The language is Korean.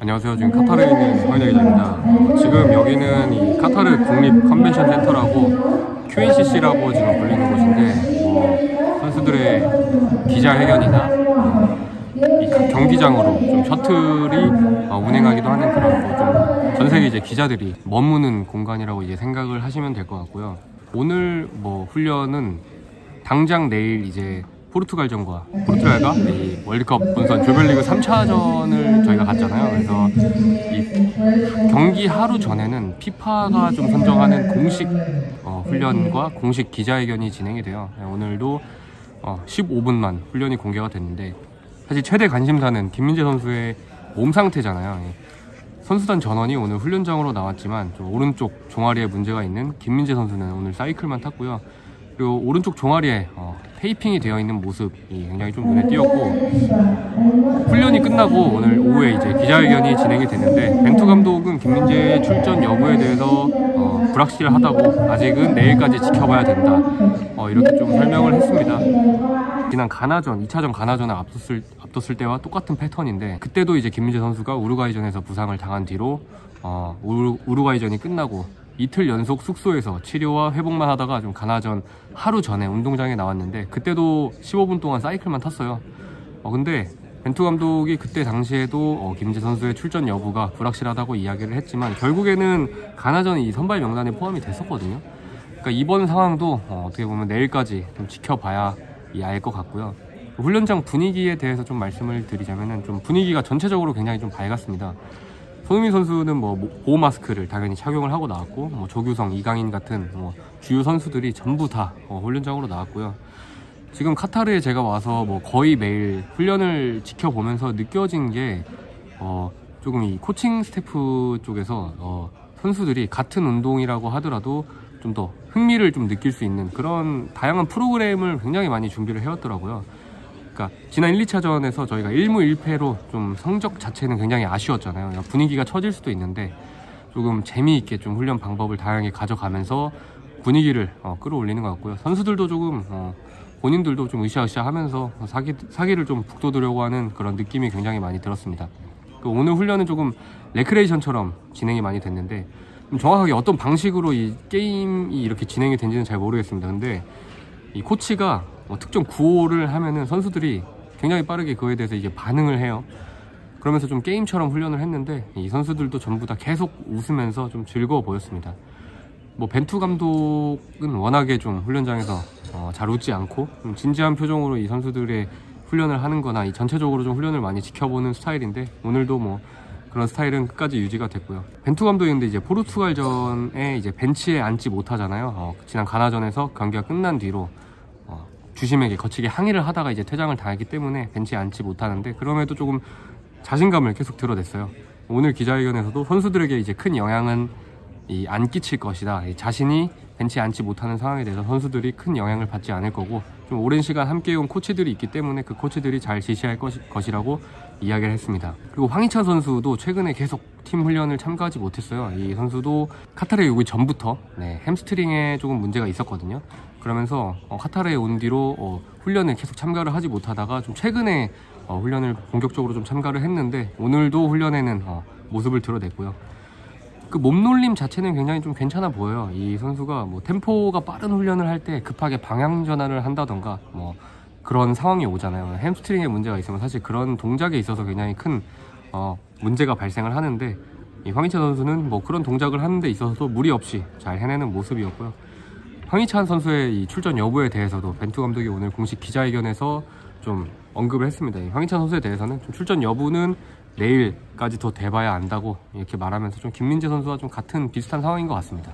안녕하세요. 지금 카타르에 있는 서현혁 기자입니다. 지금 여기는 이 카타르 국립 컨벤션 센터라고 QNCC라고 지금 불리는 곳인데 뭐 선수들의 기자회견이나 이 경기장으로 좀 셔틀이 어, 운행하기도 하는 그런 뭐 좀전 세계 이제 기자들이 머무는 공간이라고 이제 생각을 하시면 될 것 같고요. 오늘 뭐 훈련은 당장 내일 이제 포르투갈전과 포르투갈과 이 월드컵 본선 조별리그 3차전을 저희가 갔잖아요. 그래서 이 경기 하루 전에는 피파가 좀 선정하는 공식 어, 훈련과 공식 기자회견이 진행이 돼요. 네, 오늘도 어, 15분만 훈련이 공개가 됐는데 사실 최대 관심사는 김민재 선수의 몸 상태잖아요. 예. 선수단 전원이 오늘 훈련장으로 나왔지만 오른쪽 종아리에 문제가 있는 김민재 선수는 오늘 사이클만 탔고요. 그리고 오른쪽 종아리에 어, 테이핑이 되어 있는 모습이 굉장히 좀 눈에 띄었고 훈련이 끝나고 오늘 오후에 이제 기자회견이 진행이 됐는데 벤투 감독은 김민재의 출전 여부에 대해서 어, 불확실하다고 아직은 내일까지 지켜봐야 된다 어, 이렇게 좀 설명을 했습니다. 지난 가나전 2차전 가나전을 앞뒀을, 앞뒀을 때와 똑같은 패턴인데 그때도 이제 김민재 선수가 우루과이전에서 부상을 당한 뒤로 어, 우루, 우루과이전이 끝나고 이틀 연속 숙소에서 치료와 회복만 하다가 좀 가나전 하루 전에 운동장에 나왔는데 그때도 15분 동안 사이클만 탔어요. 어, 근데 벤투 감독이 그때 당시에도 어, 김재 선수의 출전 여부가 불확실하다고 이야기를 했지만 결국에는 가나전 이 선발 명단에 포함이 됐었거든요. 그러니까 이번 상황도 어, 떻게 보면 내일까지 좀 지켜봐야 알 것 같고요. 훈련장 분위기에 대해서 좀 말씀을 드리자면은 좀 분위기가 전체적으로 굉장히 좀 밝았습니다. 손흥민 선수는 뭐 보호 마스크를 당연히 착용을 하고 나왔고 뭐 조규성, 이강인 같은 뭐 주요 선수들이 전부 다 어, 훈련장으로 나왔고요. 지금 카타르에 제가 와서 뭐 거의 매일 훈련을 지켜보면서 느껴진 게 어, 조금 이 코칭 스태프 쪽에서 어, 선수들이 같은 운동이라고 하더라도 좀 더 흥미를 좀 느낄 수 있는 그런 다양한 프로그램을 굉장히 많이 준비를 해왔더라고요. 그러니까 지난 1, 2차전에서 저희가 1무 1패로 좀 성적 자체는 굉장히 아쉬웠잖아요. 분위기가 처질 수도 있는데 조금 재미있게 좀 훈련 방법을 다양하게 가져가면서 분위기를 어, 끌어올리는 것 같고요. 선수들도 조금 어, 본인들도 좀 으쌰으쌰 하면서 사기, 사기를 좀 북돋으려고 하는 그런 느낌이 굉장히 많이 들었습니다. 그 오늘 훈련은 조금 레크레이션처럼 진행이 많이 됐는데 정확하게 어떤 방식으로 이 게임이 이렇게 진행이 된지는 잘 모르겠습니다. 근데 이 코치가 뭐 특정 구호를 하면은 선수들이 굉장히 빠르게 그거에 대해서 이제 반응을 해요. 그러면서 좀 게임처럼 훈련을 했는데 이 선수들도 전부 다 계속 웃으면서 좀 즐거워 보였습니다. 뭐 벤투 감독은 워낙에 좀 훈련장에서 어, 잘 웃지 않고 좀 진지한 표정으로 이 선수들의 훈련을 하는 거나 이 전체적으로 좀 훈련을 많이 지켜보는 스타일인데 오늘도 뭐 그런 스타일은 끝까지 유지가 됐고요. 벤투 감독이 근데 이제 포르투갈전에 이제 벤치에 앉지 못하잖아요. 어, 지난 가나전에서 경기가 끝난 뒤로 주심에게 거치게 항의를 하다가 이제 퇴장을 당했기 때문에 벤치에 앉지 못하는데 그럼에도 조금 자신감을 계속 드러냈어요. 오늘 기자회견에서도 선수들에게 이제 큰 영향은 안 끼칠 것이다. 자신이 벤치에 앉지 못하는 상황에 대해서 선수들이 큰 영향을 받지 않을 거고 좀 오랜 시간 함께 해온 코치들이 있기 때문에 그 코치들이 잘 지시할 것이라고 이야기를 했습니다. 그리고 황희찬 선수도 최근에 계속 팀 훈련을 참가하지 못했어요. 이 선수도 카타르에 오기 전부터 네, 햄스트링에 조금 문제가 있었거든요. 그러면서 어, 카타르에 온 뒤로 어, 훈련을 계속 참가를 하지 못하다가 좀 최근에 어, 훈련을 본격적으로 좀 참가를 했는데 오늘도 훈련에는 어, 모습을 드러냈고요. 그 몸놀림 자체는 굉장히 좀 괜찮아 보여요. 이 선수가 뭐 템포가 빠른 훈련을 할 때 급하게 방향 전환을 한다던가 뭐 그런 상황이 오잖아요. 햄스트링에 문제가 있으면 사실 그런 동작에 있어서 굉장히 큰 어, 문제가 발생을 하는데 이 황희찬 선수는 뭐 그런 동작을 하는 데 있어서도 무리 없이 잘 해내는 모습이었고요. 황희찬 선수의 이 출전 여부에 대해서도 벤투 감독이 오늘 공식 기자회견에서 좀 언급을 했습니다. 황희찬 선수에 대해서는 좀 출전 여부는 내일까지 더 돼봐야 안다고 이렇게 말하면서 좀 김민재 선수와 좀 같은 비슷한 상황인 것 같습니다.